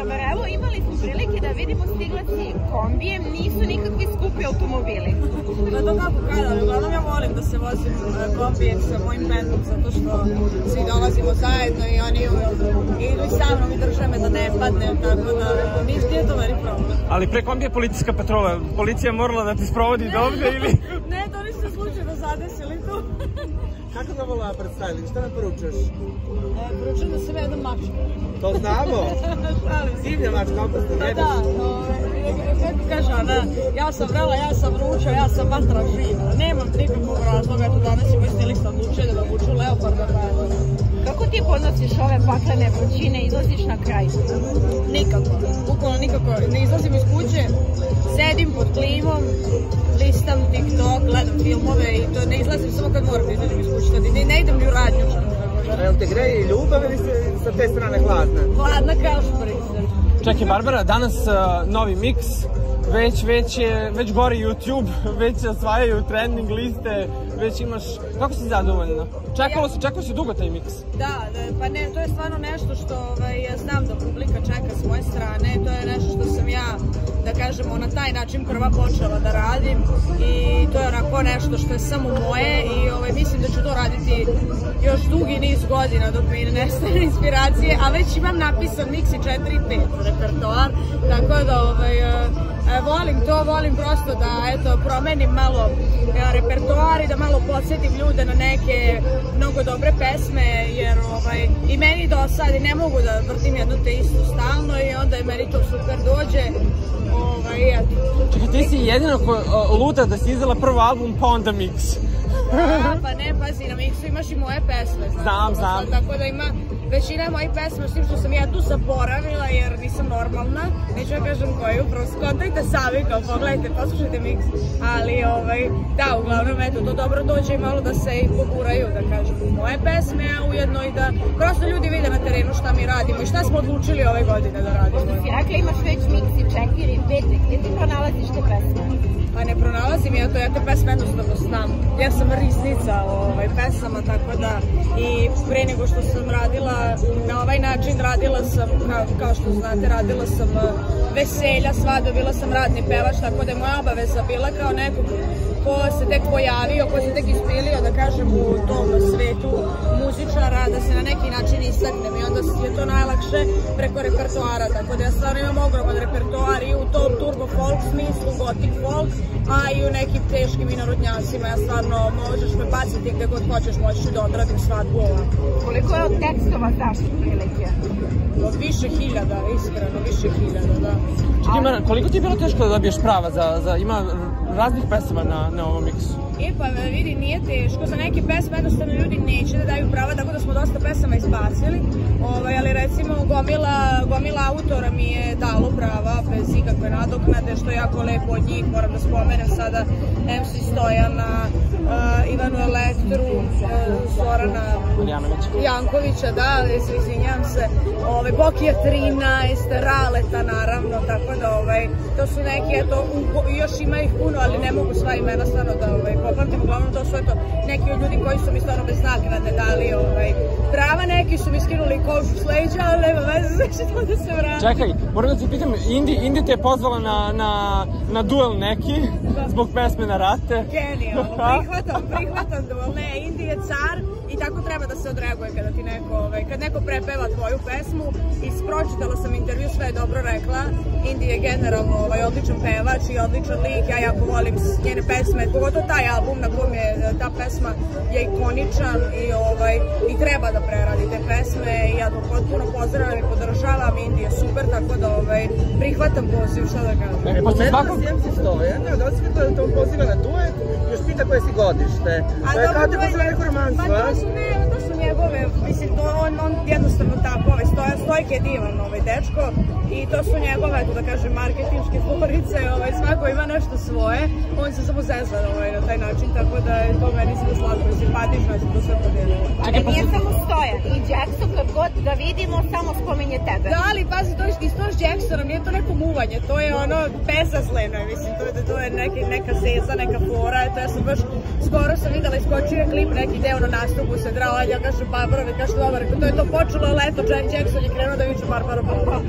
Barbara, evo imali smo prilike da vidimo stigla si kombijem, nisu nikakvi skupi automobili. Pa to kako kada, uglavnom ja volim da se vozim e, kombijem sa mojim bendom, zato što svi dolazimo zajedno i oni idu i sa mnom i drže me da ne padnem, tako da niš, nije to meni problem. Ali pre kombije policijska patrola, policija morala da te sprovodi do ovde ili... Ne, to niste slučajno zadesili tu. Kako ga vola predstavili? Šta nam poručuješ? E, Poručujem da sam jedna mačka. To znamo. Se. Divlja mačka, opasna, Pa da, ovaj, kako kaže ona, ja sam vrela, ja sam vruća, ja sam vatra živa. Nemam nikakvog razloga, eto danas je moj stilista odlučio da navuču leoparda, pa eto. Kako ti podnosiš ove paklene vrućine, izlaziš na kraj? Nikako, bukvalno nikako. Ne izlazim iz kuće, sedim pod klimom, listam TikTok, gledam filmove i to ne izlazim samo kad moram da izađem iz kuće. Tad ne, ne idem ni u radnju čak. Jel te greje ljubav ili si sa te strane hladna? Hladna kao špricer. Čekaj, Barbara, danas uh, novi miks, već, već, je, već gori YouTube, već se osvajaju trending liste, već imaš... Kako si zadovoljna? Čekalo si, čekalo si dugo taj miks? Da, da, pa ne, to je stvarno nešto što ovaj, ja znam da publika čeka s moje strane, to je nešto što kažemo, na taj način prva počela da radim i to je onako nešto što je samo moje i ovaj, mislim da ću to raditi još dugi niz godina dok mi ne nestane inspiracije, a već imam napisan mix i 4 i 5 repertoar, tako da ovaj, e, volim to, volim prosto da eto, promenim malo e, repertoar i da malo podsjetim ljude na neke mnogo dobre pesme, jer ovaj, i meni dosadi, ne mogu da vrtim jednu te istu stalno i onda je meni to super dođe. Ovaj, eto. Čekaj, ti si jedino ko uh, luta da si izdala prvi album pa onda miks. A, pa ne, pazi, na mixu imaš i moje pesme. znaš, Znam, znam. Tako da ima većina mojih pesma, s tim što sam jednu zaboravila jer nisam normalna. Neću da kažem koju, prosto kontajte sami, kao pogledajte, poslušajte mix. Ali, ovaj, da, uglavnom, eto, to dobro dođe i malo da se i poguraju, da kažem, u moje pesme, a ujedno i da prosto ljudi vide na terenu šta mi radimo i šta smo odlučili ove godine da radimo. Ti rekla imaš već mix i 4 i 5, gde ti pronalaziš te pesme? Pa ne pronalazim ja to, ja te pesme jednostavno znam. Ja sam risnica ovaj, pesama, tako da i pre nego što sam radila na ovaj način, radila sam, kao, kao što znate, radila sam eh, veselja, svada, bila sam radni pevač, tako da je moja obaveza bila kao nekog ko se tek pojavio, ko se tek ispilio, da kažem, u tom svetu da se na neki način istaknem i onda je to najlakše preko repertoara, tako da ja stvarno imam ogroman repertoar i u tom turbo folk smislu, gothic folk, a i u nekim teškim inarodnjacima, ja stvarno možeš me baciti gde god hoćeš, možeš i da odradim svadbu ovako. Koliko je od tekstova znaš prilike? Od više hiljada, iskreno, više hiljada, da. Čekaj, Mara, koliko ti je bilo teško da dobiješ prava za, za ima raznih pesama na, na ovom miksu? E pa vidi, nije teško, za neke pesme jednostavno ljudi neće da daju prava, tako da smo dosta pesama izbacili, ovaj, ali recimo gomila, gomila autora mi je dalo prava bez ikakve nadoknade, što je jako lepo od njih, moram da spomenem sada MC Stojana, uh, Ivanu Elektru, uh, Zorana. Jankovića, da, izvinjam se, ovaj, Bokija 13, Raleta naravno, tako da ovaj, to su neki, eto, u- još ima ih puno, ali ne mogu sva imena stvarno da ovaj, popamtim, uglavnom to su eto, neki od ljudi koji su mi stvarno bez naknade dali ovaj, prava, neki su mi skinuli kožu s leđa, ali nema veze, će to da se vrati. Čekaj, moram da ti pitam, Indi, Indi te je pozvala na, na, na duel neki, zbog pesme na rate. Genijalno, prihvatam, prihvatam da ne, Indi je car i tako treba da se odreaguje kada ti neko, ovaj, kad neko prepeva tvoju pesmu. I pročitala sam intervju, sve je dobro rekla, Indi je generalno ovaj, odličan pevač i odličan lik, ja jako volim njene pesme, pogotovo taj album na kom je e, ta pesma je ikoničan i, ovaj, i treba da preradi te pesme i ja to potpuno pozdravljam i podržavam, Indi je super, tako da ovaj, prihvatam poziv, šta da kažem. E, posle svakog... si MC Stojan, da si to, to poziva na duet, još pita koje si godište. A To je dobro, kao te to je- neku romansu, Pa to su, ne, to su njegove, mislim, to on, on jednostavno tako, ovaj, stoja, stojke je divan, ovaj, dečko, i to su njegove, eto da kažem, marketinške forice, ovaj, svako ima nešto svoje, on se samo zezva ovaj, na taj način, tako da je to meni sve slatko simpatično, ja sam to sve podijelila. Ali nije samo stojan. I Jackson kad god ga vidimo, samo spominje tebe. Da, ali pazi, to je iz tog Jacksona, nije to neko muvanje, to je ono bezazleno, je, mislim, to je, to je neki, neka zeza, neka fora, eto ja sam baš, skoro sam videla, iskočio je klip, neki deo na nastupu se drao, ja kažem Barbara, mi kažem dobar, to je to počelo leto, Jack Jackson je krenuo da viče Barbara, Barbara.